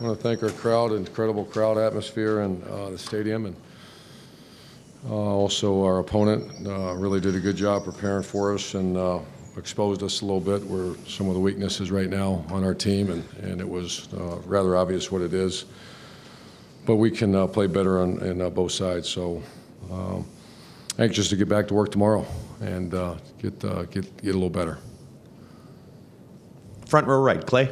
I want to thank our crowd, incredible crowd atmosphere in uh, the stadium, and uh, also our opponent uh, really did a good job preparing for us and uh, exposed us a little bit where some of the weaknesses right now on our team, and, and it was uh, rather obvious what it is. But we can uh, play better on, both sides, so um, anxious to get back to work tomorrow and get, get, get a little better. Front row right, Clay.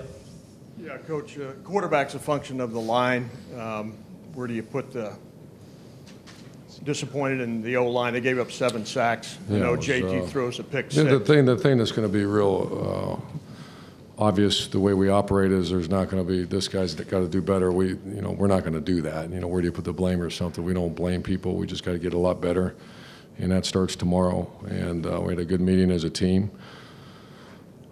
Yeah, Coach, uh, quarterback's a function of the line. Um, Where do you put the, disappointed in the O-line, they gave up seven sacks. Yeah, know it JT uh, throws a pick Yeah, The thing, the thing that's going to be real uh, obvious, the way we operate is there's not going to be, this guy's got to do better. We, you know, we're not going to do that. You know, where do you put the blame or something? We don't blame people. We just got to get a lot better. And that starts tomorrow. And uh, we had a good meeting as a team.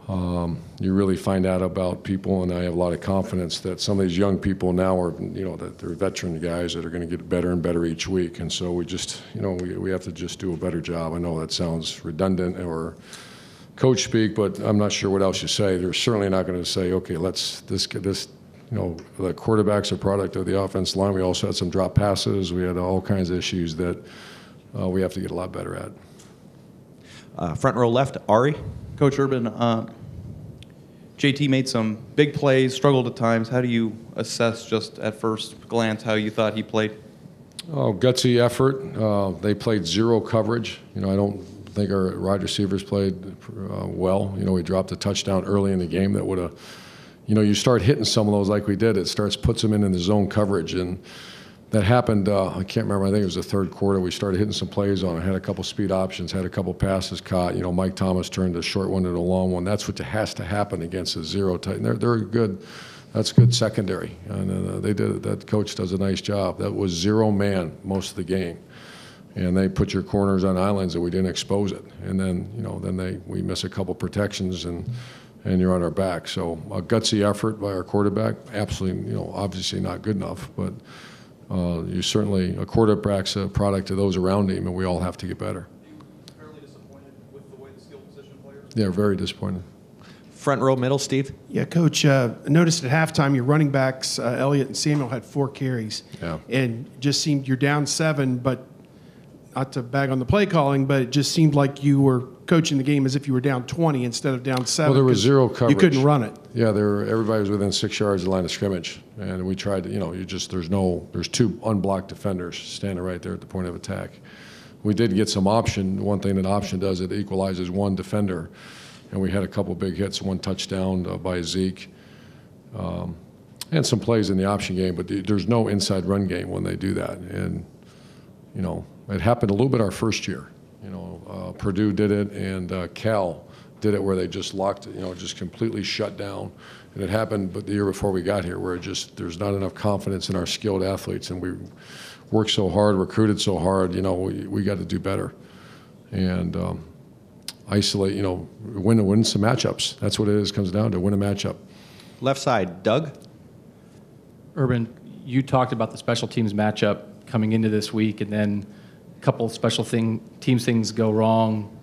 Um, You really find out about people, and I have a lot of confidence that some of these young people now are, you know, that they're veteran guys that are going to get better and better each week. And so we just, you know, we, we have to just do a better job. I know that sounds redundant or coach speak, but I'm not sure what else you say. They're certainly not going to say, okay, let's this this. You know, the quarterback's a product of the offense line. We also had some drop passes. We had all kinds of issues that uh, we have to get a lot better at. Uh, front row left, Ari. Coach Urban, uh, JT made some big plays, struggled at times. How do you assess just at first glance how you thought he played? Oh, gutsy effort. Uh, they played zero coverage. You know, I don't think our wide receivers played uh, well. You know, we dropped a touchdown early in the game that would have, you know, you start hitting some of those like we did. It starts puts them in, in the zone coverage, and that happened. Uh, I can't remember. I think it was the third quarter. We started hitting some plays on. it. Had a couple speed options. Had a couple passes caught. You know, Mike Thomas turned a short one into a long one. That's what has to happen against a zero tight. They're they're good. That's good secondary, and uh, they did. That coach does a nice job. That was zero man most of the game, and they put your corners on islands and we didn't expose it. And then you know, then they we miss a couple protections and and you're on our back. So a gutsy effort by our quarterback. Absolutely, you know, obviously not good enough, but uh, you certainly a quarterback's a product of those around him, and we all have to get better. Fairly disappointed with the way the skill position players. Yeah, very disappointed. Front row middle, Steve. Yeah, Coach, uh, noticed at halftime your running backs, uh, Elliott and Samuel, had four carries. Yeah. And just seemed you're down seven, but not to bag on the play calling, but it just seemed like you were coaching the game as if you were down 20 instead of down seven. Well, there was zero coverage. You couldn't run it. Yeah, there. Everybody was within six yards of the line of scrimmage, and we tried to. You know, you just there's no there's two unblocked defenders standing right there at the point of attack. We did get some option. One thing that option does it equalizes one defender, and we had a couple big hits, one touchdown uh, by Zeke, um, and some plays in the option game. But there's no inside run game when they do that, and you know it happened a little bit our first year. You know, uh, Purdue did it, and uh, Cal did it where they just locked, you know, just completely shut down. And it happened, but the year before we got here, where it just there's not enough confidence in our skilled athletes, and we worked so hard, recruited so hard. You know, we we got to do better, and um, isolate. You know, win win some matchups. That's what it is. Comes down to win a matchup. Left side, Doug. Urban, you talked about the special teams matchup coming into this week, and then a couple special thing teams things go wrong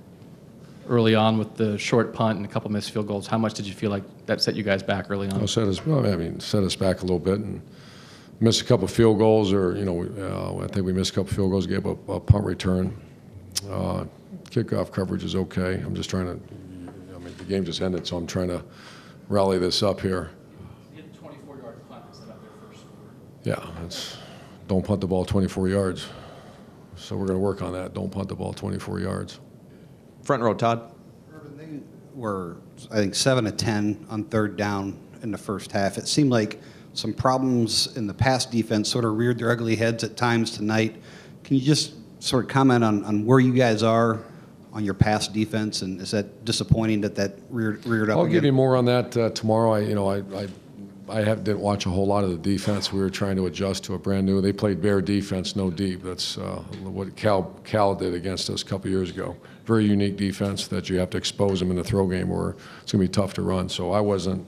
early on with the short punt and a couple missed field goals. How much did you feel like that set you guys back early on? Well, set us, well, I mean, set us back a little bit and missed a couple field goals, or you know, uh, I think we missed a couple field goals, gave up a punt return. Uh, kickoff coverage is okay. I'm just trying to. I mean, the game just ended, so I'm trying to rally this up here. You had a 24-yard punt set up there first. Yeah, it's don't punt the ball 24 yards. So we're going to work on that. Don't punt the ball 24 yards. Front row, Todd. Urban, they were, I think, seven to 10 on third down in the first half. It seemed like some problems in the pass defense sort of reared their ugly heads at times tonight. Can you just sort of comment on, on where you guys are on your pass defense, and is that disappointing that that reared, reared up I'll again? give you more on that uh, tomorrow. I, you know, I, I, I have, didn't watch a whole lot of the defense. We were trying to adjust to a brand new. They played bear defense, no deep. That's uh, what Cal Cal did against us a couple years ago. Very unique defense that you have to expose them in the throw game, or it's going to be tough to run. So I wasn't.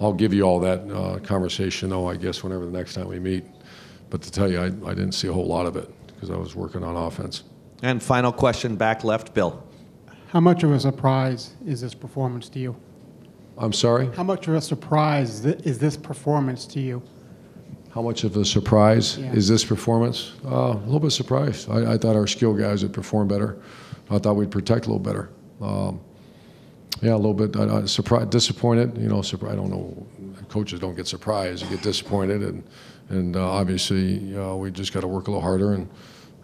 I'll give you all that uh, conversation, though. I guess whenever the next time we meet. But to tell you, I, I didn't see a whole lot of it because I was working on offense. And final question, back left, Bill. How much of a surprise is this performance to you? I'm sorry. How much of a surprise is this performance to you? How much of a surprise Yeah. is this performance? Uh, a little bit surprised. I, I thought our skill guys would perform better. I thought we'd protect a little better. Um, yeah, a little bit surprised, disappointed. You know, surprised. I don't know. Coaches don't get surprised; you get disappointed, and and uh, obviously uh, we just got to work a little harder. And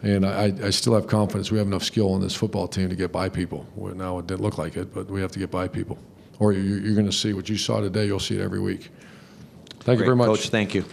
and I, I still have confidence we have enough skill on this football team to get by people. Now it didn't look like it, but we have to get by people. Or you, you're going to see what you saw today. You'll see it every week. Thank you very much. Coach, thank you.